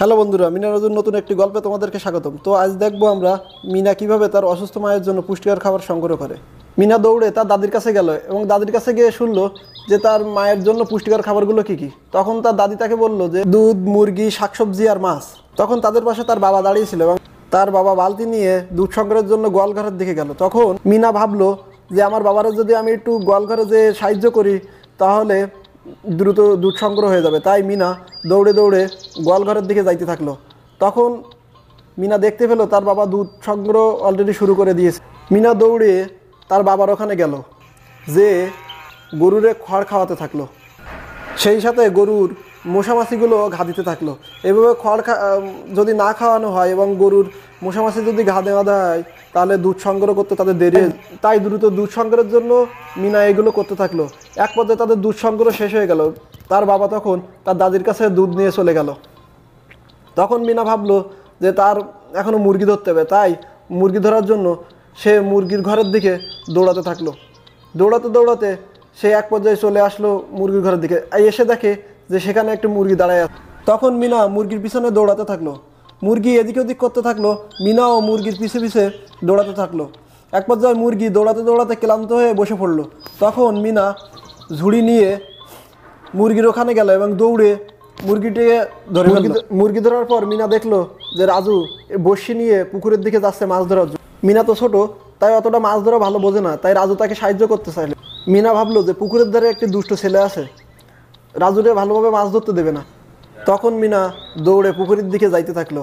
Hello বন্ধুরা, মিনা রাজুর নতুন একটি গল্পে তোমাদেরকে স্বাগতম। তো আজ দেখব আমরা মিনা কীভাবে তার অসুস্থ মায়ের জন্য পুষ্টিকর খাবার সংগ্রহ করে। মিনা দৌড়ে তার দাদির কাছে গেল এবং দাদির কাছে গিয়ে শুনলো যে তার মায়ের জন্য পুষ্টিকর খাবারগুলো কি কি। তখন তার দাদি তাকে বলল যে, দুধ, মুরগি, শাকসবজি আর মাছ। তখন তাদের পাশে তার বাবা দাঁড়িয়েছিল এবং তার বাবা বালতি নিয়ে দুধ সংগ্রহের জন্য গোয়ালঘরের দিকে গেল। তখন মিনা ভাবলো যে, আমার বাবারা যদি আমি একটু গোয়ালঘরে যে সাহায্য করি, তাহলে দ্রুত দুধ সংগ্রহ হয়ে যাবে। তাই মিনা দৌড়ে দৌড়ে গোয়ালঘরের দিকে যাইতে থাকল। তখন মিনা দেখতে পেল তার বাবা দুধ সংগ্রহ অলরেডি শুরু করে দিয়েছে। মিনা দৌড়ে তার বাবার ওখানে গেল, যে গরুরে খড় খাওয়াতে থাকল। সেই সাথে গরুর মশামাছিগুলো ঘা দিতে থাকল। এভাবে খড় যদি না খাওয়ানো হয় এবং গরুর মশামাছি যদি ঘা দেওয়া দেয়, তাহলে দুধ সংগ্রহ করতে তাদের দেরি তাই দ্রুত দুধ সংগ্রহের জন্য মিনা এগুলো করতে থাকল। এক পর্যায়ে তাদের দুধ সংগ্রহ শেষ হয়ে গেল। তার বাবা তখন তার দাদির কাছে দুধ নিয়ে চলে গেল। তখন মিনা ভাবলো যে তার এখনও মুরগি ধরতে হবে। তাই মুরগি ধরার জন্য সে মুরগির ঘরের দিকে দৌড়াতে থাকল। দৌড়াতে দৌড়াতে সে এক পর্যায়ে চলে আসলো মুরগির ঘরের দিকে। এসে দেখে যে সেখানে একটি মুরগি দাঁড়ায় আছে। তখন মিনা মুরগির পিছনে দৌড়াতে থাকল। মুরগি এদিক ওদিক করতে থাকল। মিনাও মুরগির পিছে পিছে দৌড়াতে থাকল। এক পর্যায়ে মুরগি দৌড়াতে দৌড়াতে ক্লান্ত হয়ে বসে পড়ল। তখন মিনা ঝুড়ি নিয়ে মুরগির ওখানে গেল এবং দৌড়ে মুরগিটিকে ধরে মুরগি ধরার পর মিনা দেখল যে রাজু বড়শি নিয়ে পুকুরের দিকে যাচ্ছে মাছ ধরার জন্য। মিনা তো ছোট তাই অতটা মাছ ধরা ভালো বোঝে না তাই রাজু তাকে সাহায্য করতে চাইল। মিনা ভাবলো যে পুকুরের ধারে একটি দুষ্ট ছেলে আছে। রাজুরে ভালোভাবে মাছ ধরতে দেবে না। তখন মিনা দৌড়ে পুকুরের দিকে যাইতে থাকল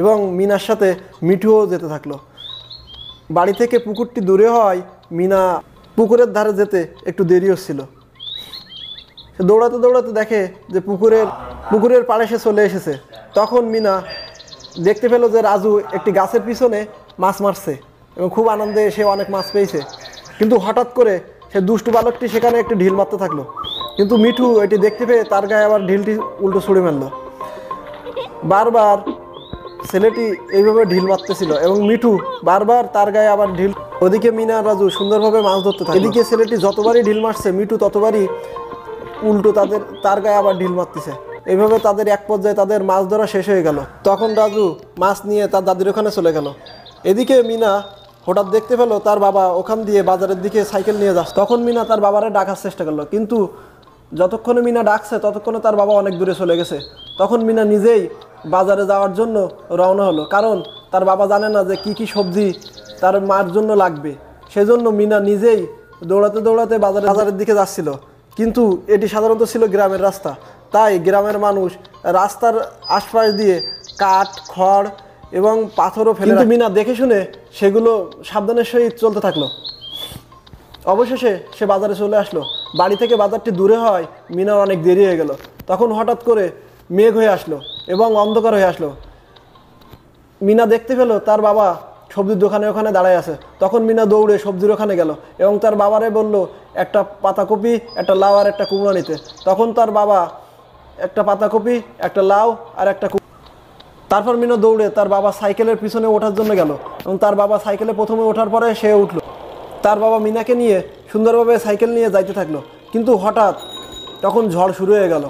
এবং মিনার সাথে মিঠুও যেতে থাকল। বাড়ি থেকে পুকুরটি দূরে হয় মিনা পুকুরের ধারে যেতে একটু দেরি হচ্ছিল সে দৌড়াতে দৌড়াতে দেখে যে পুকুরের পুকুরের পাড়ে সে চলে এসেছে। তখন মিনা দেখতে পেল যে রাজু একটি গাছের পিছনে মাছ মারছে এবং খুব আনন্দে সে অনেক মাছ পেয়েছে। কিন্তু হঠাৎ করে সে দুষ্টু বালকটি সেখানে একটি ঢিল মারতে থাকল। কিন্তু মিঠু এটি দেখতে পেয়ে তার গায়ে আবার ঢিলটি উল্টো ছুড়ে মারলো। বারবার ছেলেটি এইভাবে ঢিল মারতেছিল এবং মিঠু বারবার তার গায়ে আবার ঢিল ওদিকে মিনা রাজু সুন্দরভাবে মাছ ধরতে থাকে। এদিকে ছেলেটি যতবারই ঢিল মারছে, মিঠু ততবারই উল্টো তাদের তার গায়ে আবার ঢিল মারতেছে। এইভাবে তাদের এক পর্যায়ে তাদের মাছ ধরা শেষ হয়ে গেল। তখন রাজু মাছ নিয়ে তার দাদির ওখানে চলে গেল। এদিকে মিনা হঠাৎ দেখতে পেল তার বাবা ওখান দিয়ে বাজারের দিকে সাইকেল নিয়ে যাচ্ছে। তখন মিনা তার বাবারে ডাকার চেষ্টা করল। কিন্তু যতক্ষণে মিনা ডাকছে ততক্ষণে তার বাবা অনেক দূরে চলে গেছে। তখন মিনা নিজেই বাজারে যাওয়ার জন্য রওনা হলো। কারণ তার বাবা জানে না যে কি কি সবজি তার মার জন্য লাগবে। সেজন্য মিনা নিজেই দৌড়াতে দৌড়াতে বাজারে বাজারের দিকে যাচ্ছিল। কিন্তু এটি সাধারণত ছিল গ্রামের রাস্তা। তাই গ্রামের মানুষ রাস্তার আশপাশ দিয়ে কাঠ খড় এবং পাথরও ফেলে মিনা দেখে শুনে সেগুলো সাবধানের সহিত চলতে থাকল। অবশেষে সে বাজারে চলে আসলো। বাড়ি থেকে বাজারটি দূরে হয়, মিনার অনেক দেরি হয়ে গেল। তখন হঠাৎ করে মেঘ হয়ে আসলো এবং অন্ধকার হয়ে আসলো। মিনা দেখতে পেল তার বাবা সবজির দোকানে ওখানে দাঁড়ায় আছে। তখন মিনা দৌড়ে সবজির ওখানে গেল এবং তার বাবারে বলল, একটা পাতাকপি, একটা লাউ আর একটা কুমড়ো নিতে। তখন তার বাবা, একটা পাতাকপি, একটা লাউ আর একটা তারপর মিনা দৌড়ে তার বাবা সাইকেলের পিছনে ওঠার জন্য গেল এবং তার বাবা সাইকেলে প্রথমে ওঠার পরে সে উঠল। তার বাবা মিনাকে নিয়ে সুন্দরভাবে সাইকেল নিয়ে যাইতে থাকল। কিন্তু হঠাৎ তখন ঝড় শুরু হয়ে গেল।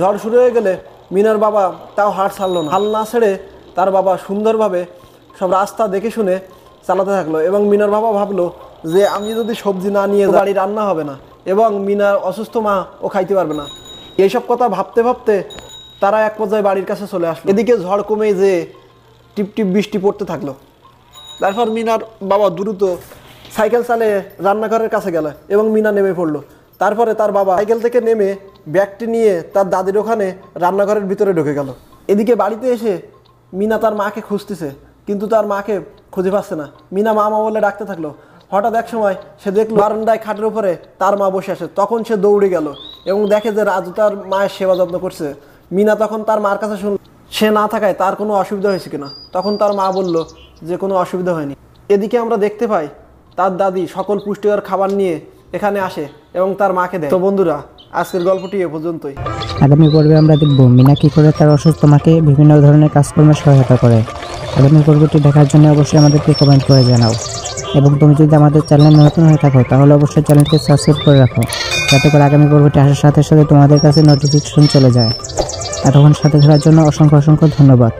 ঝড় শুরু হয়ে গেলে মিনার বাবা তাও হাট ছাড়লো না। হাল না ছেড়ে তার বাবা সুন্দরভাবে সব রাস্তা দেখে শুনে চালাতে থাকল এবং মিনার বাবা ভাবলো যে আমি যদি সবজি না নিয়ে বাড়ি রান্না হবে না। এবং মিনার অসুস্থ মা ও খাইতে পারবে না। এইসব কথা ভাবতে ভাবতে তারা এক পর্যায়ে বাড়ির কাছে চলে আসলো। এদিকে ঝড় কমে যে টিপ টিপ বৃষ্টি পড়তে থাকল। তারপর মিনার বাবা দ্রুত সাইকেল চালিয়ে রান্নাঘরের কাছে গেল এবং মিনা নেমে পড়ল। তারপরে তার বাবা সাইকেল থেকে নেমে ব্যাগটি নিয়ে তার দাদির ওখানে রান্নাঘরের ভিতরে ঢুকে গেল। এদিকে বাড়িতে এসে মিনা তার মাকে খুঁজতেছে, কিন্তু তার মাকে খুঁজে পাচ্ছে না। মিনা মা মা বলে ডাকতে থাকল। হঠাৎ এক সময় সে দেখল বারান্দায় খাটের উপরে তার মা বসে আসে তখন সে দৌড়ে গেল এবং দেখে যে রাজু তার মায়ের সেবা যত্ন করছে। মিনা তখন তার মার কাছে শুনল, সে না থাকায় তার কোনো অসুবিধা হয়েছে কিনা? তখন তার মা বলল, যে কোনো অসুবিধা হয়নি। এদিকে আমরা দেখতে পাই তার দাদি সকল পুষ্টিকর খাবার নিয়ে এখানে আসে এবং তার মাকে দেয়। তো বন্ধুরা আজকের গল্পটি এ পর্যন্তই। আগামী পর্বে আমরা দেখব মিনা কি করে তার অসুস্থ মাকে বিভিন্ন ধরনের কাজকর্মে সহায়তা করে। আগামী পর্বটি দেখার জন্য অবশ্যই আমাদেরকে কমেন্ট করে জানাও। এবং তুমি যদি আমাদের চ্যানেল নতুন হয়ে থাকো তাহলে অবশ্যই চ্যানেলকে সাবস্ক্রাইব করে রাখো। যাতে করে আগামী পর্বটি আসার সাথে সাথে তোমাদের কাছে নোটিফিকেশন চলে যায়। এতক্ষণ সাথে থাকার জন্য অসংখ্য অসংখ্য ধন্যবাদ।